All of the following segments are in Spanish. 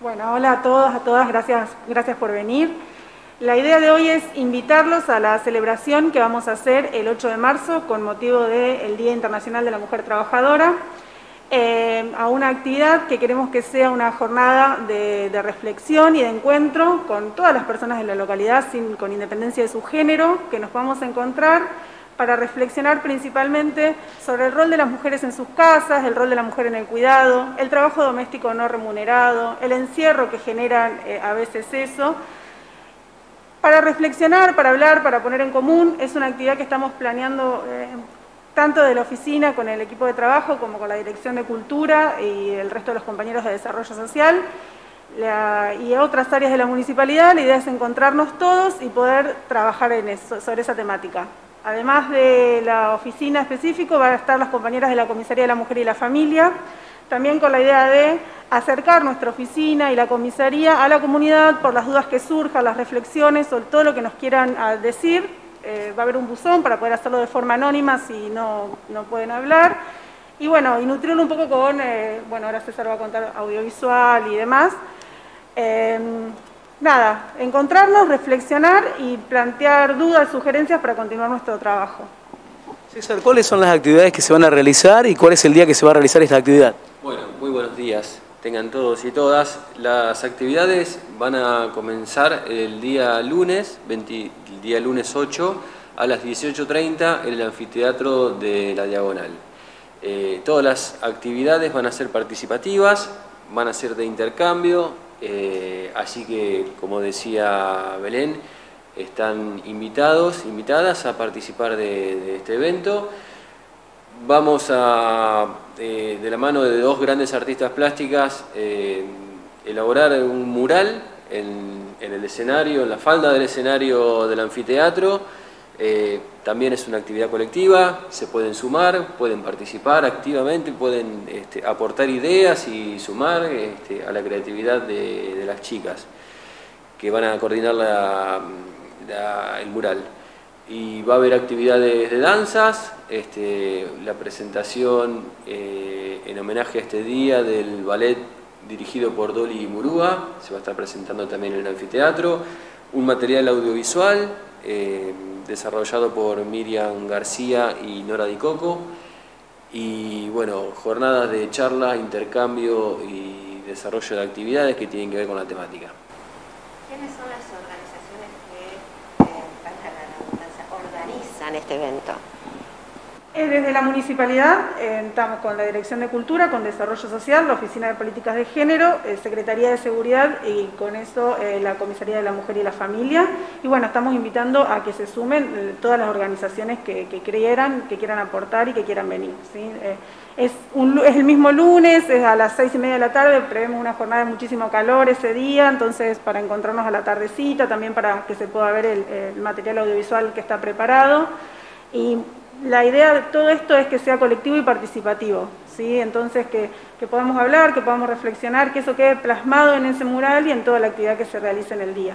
Bueno, hola a todos, a todas, gracias, gracias por venir. La idea de hoy es invitarlos a la celebración que vamos a hacer el 8 de marzo con motivo del Día Internacional de la Mujer Trabajadora, eh, a una actividad que queremos que sea una jornada de, reflexión y de encuentro con todas las personas de la localidad, sin, con independencia de su género, que nos vamos a encontrar para reflexionar principalmente sobre el rol de las mujeres en sus casas, el rol de la mujer en el cuidado, el trabajo doméstico no remunerado, el encierro que generan eh, a veces eso. Para reflexionar, para hablar, para poner en común, es una actividad que estamos planeando eh, tanto de la oficina con el equipo de trabajo como con la Dirección de Cultura y el resto de los compañeros de Desarrollo Social y otras áreas de la municipalidad. La idea es encontrarnos todos y poder trabajar en eso, sobre esa temática. Además de la oficina específica, van a estar las compañeras de la Comisaría de la Mujer y la Familia, también con la idea de acercar nuestra oficina y la comisaría a la comunidad por las dudas que surjan, las reflexiones o todo lo que nos quieran ah, decir. Eh, va a haber un buzón para poder hacerlo de forma anónima si no, pueden hablar. Y bueno, y nutrirlo un poco con, eh, bueno, ahora César va a contar audiovisual y demás. Em, nada, encontrarnos, reflexionar y plantear dudas, sugerencias para continuar nuestro trabajo. César, ¿cuáles son las actividades que se van a realizar y cuál es el día que se va a realizar esta actividad? Bueno, muy buenos días. Tengan todos y todas. Las actividades van a comenzar el día lunes, el día lunes 8, a las 18.30 en el anfiteatro de la Diagonal. Eh, todas las actividades van a ser participativas, van a ser de intercambio, eh, así que, como decía Belén, están invitados, invitadas a participar de, este evento. Vamos a, eh, de la mano de dos grandes artistas plásticas, eh, elaborar un mural en, en, el escenario, en la falda del escenario del anfiteatro, eh, también es una actividad colectiva, se pueden sumar, pueden participar activamente, pueden este, aportar ideas y sumar este, a la creatividad de, las chicas que van a coordinar el mural. Y va a haber actividades de danzas, este, la presentación eh, en homenaje a este día del ballet dirigido por Dolly Murúa, se va a estar presentando también en el anfiteatro, un material audiovisual, eh, desarrollado por Miriam García y Nora Di Coco. Y bueno, jornadas de charla, intercambio y desarrollo de actividades que tienen que ver con la temática. ¿Quiénes son las organizaciones que eh, organizan este evento? Desde la municipalidad eh, estamos con la Dirección de Cultura, con Desarrollo Social, la Oficina de Políticas de Género, eh, Secretaría de Seguridad y con eso eh, la Comisaría de la Mujer y la Familia. Y bueno, estamos invitando a que se sumen todas las organizaciones que, que, creyeran, que quieran aportar y que quieran venir. Es, es, el mismo lunes, es a las seis y media de la tarde, prevemos una jornada de muchísimo calor ese día, entonces para encontrarnos a la tardecita, también para que se pueda ver el, el material audiovisual que está preparado. Y la idea de todo esto es que sea colectivo y participativo, ¿sí? entonces que, podamos hablar, que podamos reflexionar, que eso quede plasmado en ese mural y en toda la actividad que se realice en el día.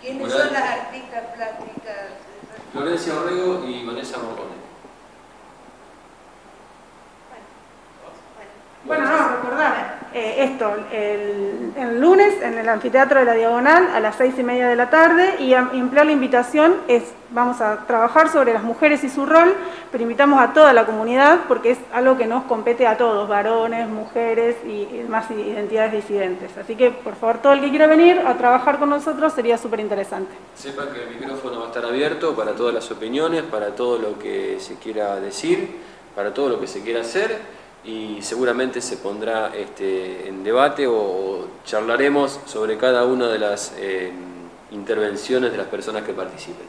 ¿Quiénes son las artistas plásticas? Florencia Orrego y Vanessa Morrone. Bueno, no, recordar eh, esto, el, lunes en el anfiteatro de la Diagonal a las seis y media de la tarde y, emplear la invitación es, vamos a trabajar sobre las mujeres y su rol, pero invitamos a toda la comunidad porque es algo que nos compete a todos, varones, mujeres y, más identidades disidentes. Así que, por favor, todo el que quiera venir a trabajar con nosotros sería súper interesante. Sepan que el micrófono va a estar abierto para todas las opiniones, para todo lo que se quiera decir, para todo lo que se quiera hacer y seguramente se pondrá este, en debate o, charlaremos sobre cada una de las eh, intervenciones de las personas que participen.